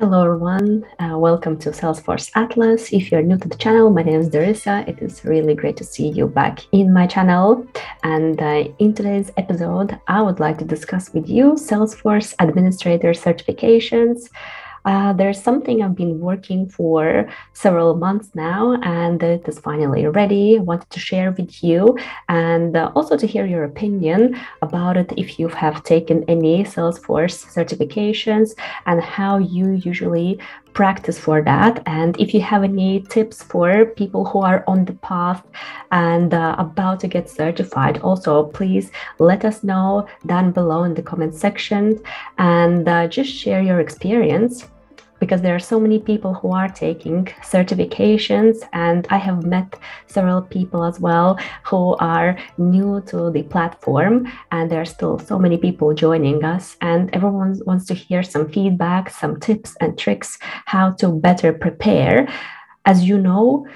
Hello everyone, uh, welcome to Salesforce Atlas. If you're new to the channel, my name is Darissa. It is really great to see you back in my channel. And uh, in today's episode, I would like to discuss with you Salesforce Administrator certifications. Uh, there's something I've been working for several months now, and it is finally ready. I wanted to share with you and uh, also to hear your opinion about it if you have taken any Salesforce certifications and how you usually practice for that. And if you have any tips for people who are on the path and uh, about to get certified, also please let us know down below in the comment section and uh, just share your experience because there are so many people who are taking certifications and i have met several people as well who are new to the platform and there are still so many people joining us and everyone wants to hear some feedback some tips and tricks how to better prepare. As you know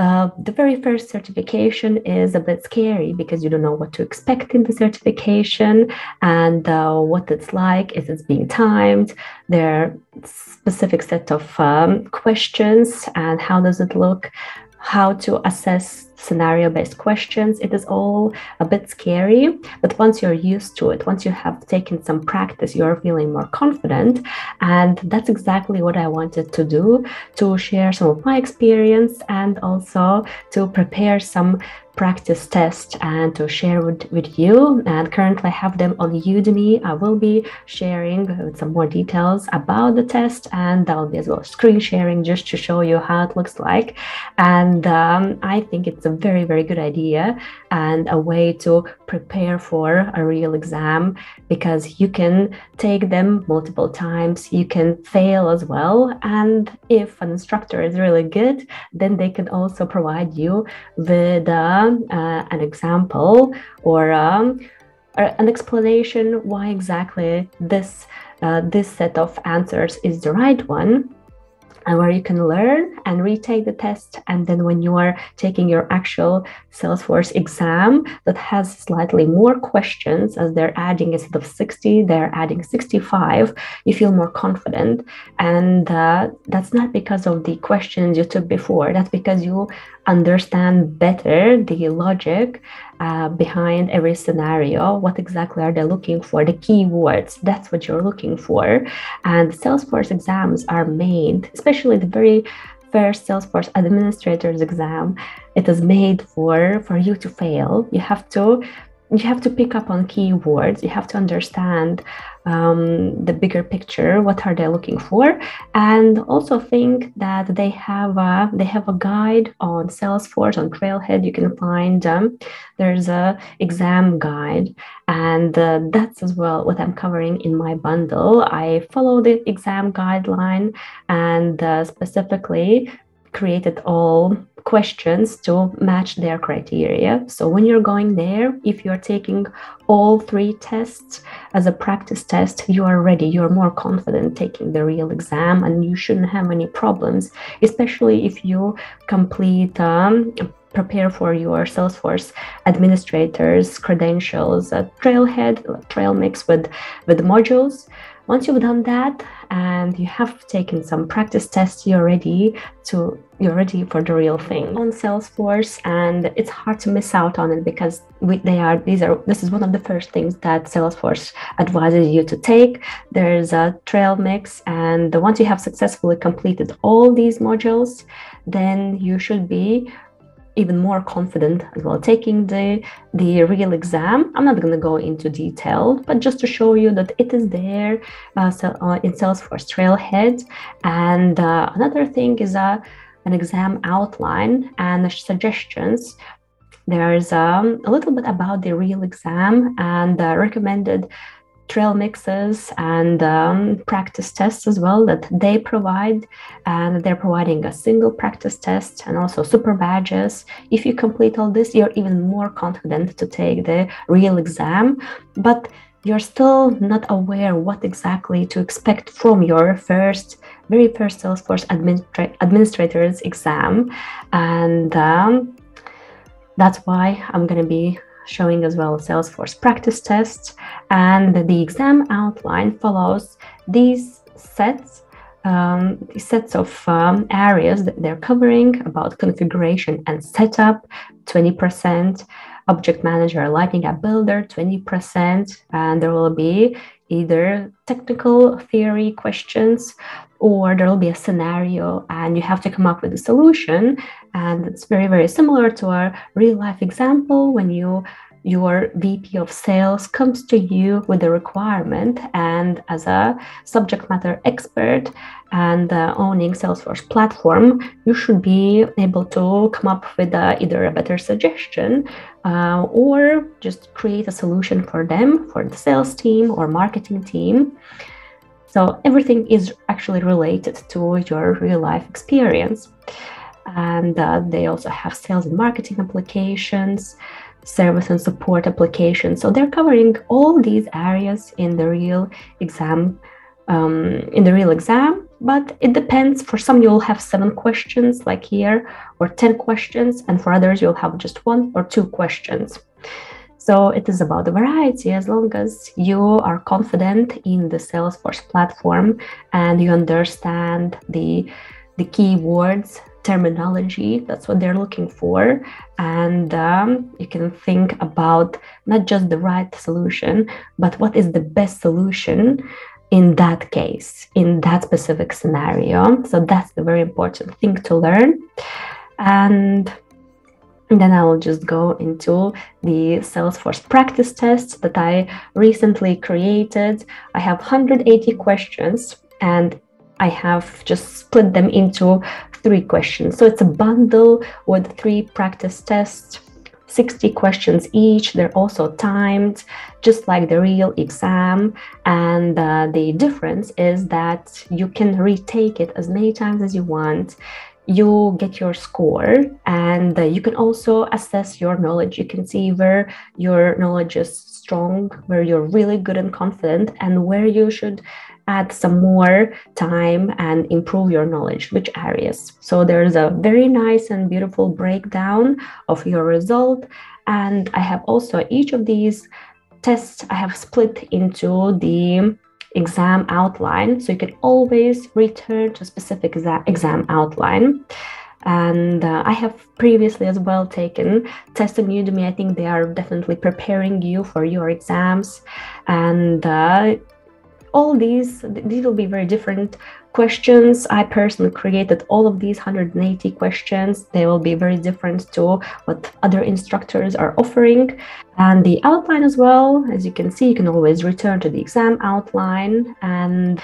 uh, the very first certification is a bit scary because you don't know what to expect in the certification and uh, what it's like. Is it being timed? There are specific set of um, questions and how does it look? How to assess scenario based questions. It is all a bit scary, but once you're used to it, once you have taken some practice, you're feeling more confident. And that's exactly what I wanted to do to share some of my experience and also to prepare some practice test and to share with, with you. And currently I have them on Udemy. I will be sharing some more details about the test and I'll be as well screen sharing just to show you how it looks like. And um, I think it's a very, very good idea and a way to prepare for a real exam because you can take them multiple times. You can fail as well. And if an instructor is really good, then they can also provide you with uh, uh, an example or, um, an explanation why exactly this uh, this set of answers is the right one and where you can learn and retake the test. And then when you are taking your actual Salesforce exam that has slightly more questions, as they're adding instead of 60, they're adding 65, you feel more confident. And uh, that's not because of the questions you took before, that's because you understand better the logic uh, behind every scenario. What exactly are they looking for? The keywords, that's what you're looking for. And Salesforce exams are made, especially the very first Salesforce administrator's exam, it is made for, for you to fail. You have to you have to pick up on keywords. You have to understand um, the bigger picture what are they looking for and also think that they have a they have a guide on salesforce on trailhead. You can find um, there's a exam guide and uh, that's as well what i'm covering in my bundle. I follow the exam guideline and uh, specifically created all questions to match their criteria. So when you're going there, if you're taking all three tests as a practice test, you are ready, you're more confident taking the real exam and you shouldn't have any problems, especially if you complete um, prepare for your Salesforce administrators credentials, trailhead, trail mix with, with modules. Once you've done that and you have taken some practice tests, you're ready to you're ready for the real thing on Salesforce, and it's hard to miss out on it because we, they are these are this is one of the first things that Salesforce advises you to take. There's a trail mix, and once you have successfully completed all these modules, then you should be even more confident as well taking the the real exam. I'm not going to go into detail but just to show you that it is there uh, so, uh, in salesforce trailhead. And uh, another thing is uh, an exam outline and suggestions. There's um, a little bit about the real exam and uh, recommended trail mixes and um, practice tests as well that they provide. And they're providing a single practice test and also super badges. If you complete all this, you're even more confident to take the real exam. But you're still not aware what exactly to expect from your first very first salesforce administra- administrator's exam and um, that's why i'm going to be showing as well Salesforce practice tests. And the exam outline follows these sets um, sets of um, areas that they're covering about configuration and setup, 20%, object manager, lightning app builder, 20%, and there will be either technical theory questions or there will be a scenario and you have to come up with a solution and it's very very similar to our real life example when you your VP of sales comes to you with a requirement, and as a subject matter expert and uh, owning Salesforce platform, you should be able to come up with uh, either a better suggestion uh, or just create a solution for them, for the sales team or marketing team. So everything is actually related to your real life experience. And uh, they also have sales and marketing applications service and support applications. So they're covering all these areas in the real exam, um, in the real exam. But it depends. For some, you'll have seven questions, like here, or ten questions, and for others, you'll have just one or two questions. So it is about the variety as long as you are confident in the Salesforce platform and you understand the the keywords terminology that's what they're looking for. And um, you can think about not just the right solution but what is the best solution in that case in that specific scenario. So that's the very important thing to learn. And then I will just go into the Salesforce practice tests that I recently created. I have 180 questions and I have just split them into three questions. So it's a bundle with three practice tests, 60 questions each. They're also timed, just like the real exam. And uh, the difference is that you can retake it as many times as you want you get your score and uh, you can also assess your knowledge you can see where your knowledge is strong where you're really good and confident and where you should add some more time and improve your knowledge, which areas. So there's a very nice and beautiful breakdown of your result. And I have also each of these tests I have split into the exam outline. So you can always return to specific exa- exam outline. And uh, I have previously as well taken tests on Udemy. I think they are definitely preparing you for your exams. And uh, all these these will be very different questions i personally created all of these 180 questions they will be very different to what other instructors are offering and the outline as well as you can see you can always return to the exam outline and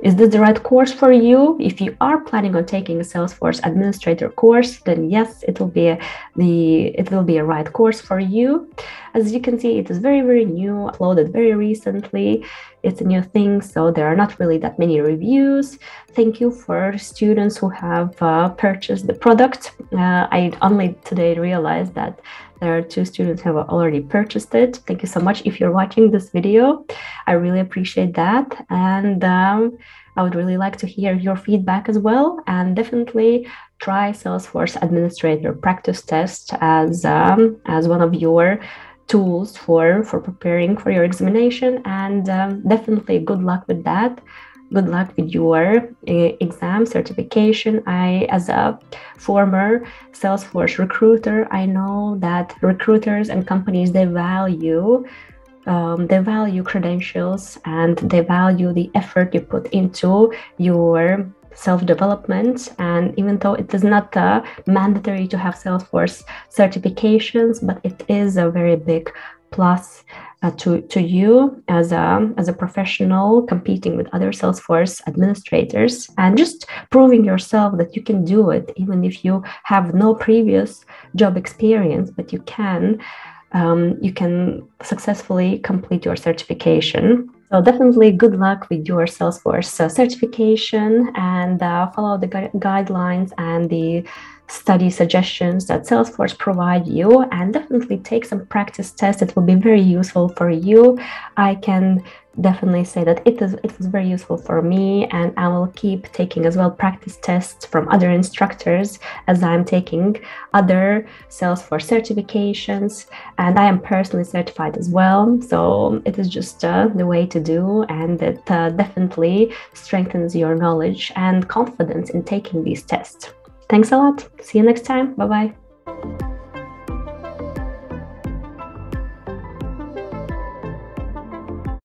is this the right course for you? If you are planning on taking a Salesforce administrator course, then yes, it will be a, the it will be a right course for you. As you can see, it is very very new, uploaded very recently. It's a new thing, so there are not really that many reviews. Thank you for students who have uh, purchased the product. Uh, I only today realized that there are two students who have already purchased it. Thank you so much if you're watching this video. I really appreciate that. And um, I would really like to hear your feedback as well. And definitely try Salesforce Administrator Practice Test as, um, as one of your tools for, for preparing for your examination. And um, definitely good luck with that good luck with your uh, exam certification. I, as a former Salesforce recruiter, I know that recruiters and companies they value um, they value credentials and they value the effort you put into your self development. And even though it is not uh, mandatory to have Salesforce certifications, but it is a very big plus uh, to, to you as a, as a professional competing with other Salesforce administrators and just proving yourself that you can do it, even if you have no previous job experience, but you can. Um, you can successfully complete your certification. So definitely good luck with your Salesforce uh, certification and uh, follow the gu- guidelines and the study suggestions that Salesforce provide you and definitely take some practice tests. It will be very useful for you. I can definitely say that it is it was very useful for me and I will keep taking as well practice tests from other instructors as I'm taking other Salesforce certifications and I am personally certified as well so it is just uh, the way to do and it uh, definitely strengthens your knowledge and confidence in taking these tests. Thanks a lot. See you next time. Bye bye.